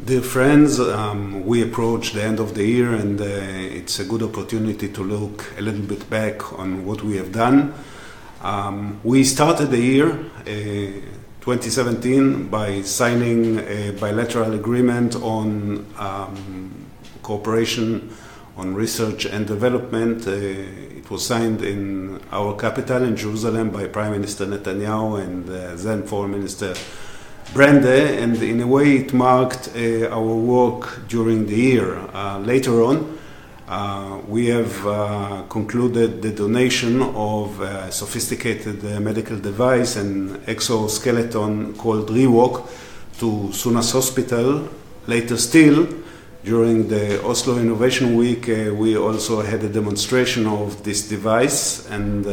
Dear friends, um, we approach the end of the year and uh, it's a good opportunity to look a little bit back on what we have done. Um, we started the year uh, 2017 by signing a bilateral agreement on um, cooperation on research and development. Uh, it was signed in our capital in Jerusalem by Prime Minister Netanyahu and uh, then Foreign Minister Brende, and in a way it marked uh, our work during the year. Uh, later on, uh, we have uh, concluded the donation of a sophisticated uh, medical device and exoskeleton called ReWalk to Sunnaas Hospital. Later still, during the Oslo Innovation Week, uh, we also had a demonstration of this device and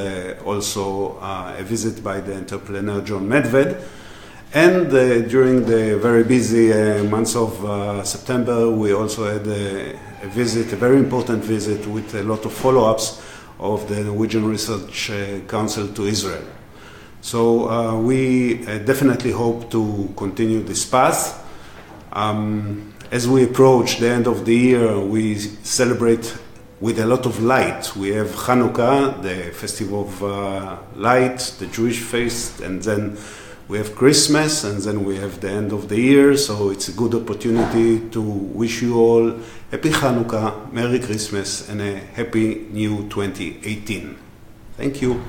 also a visit by the entrepreneur Jon Medved. And uh, during the very busy uh, months of uh, September, we also had a, a, visit, a very important visit with a lot of follow ups of the Norwegian Research uh, Council to Israel. So uh, we uh, definitely hope to continue this path. Um, as we approach the end of the year, we celebrate with a lot of light. We have Hanukkah, the festival of light, the Jewish feast, and then we have Christmas and then we have the end of the year, so it's a good opportunity to wish you all Happy Hanukkah, Merry Christmas, and a Happy New 2018. Thank you.